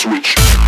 switch.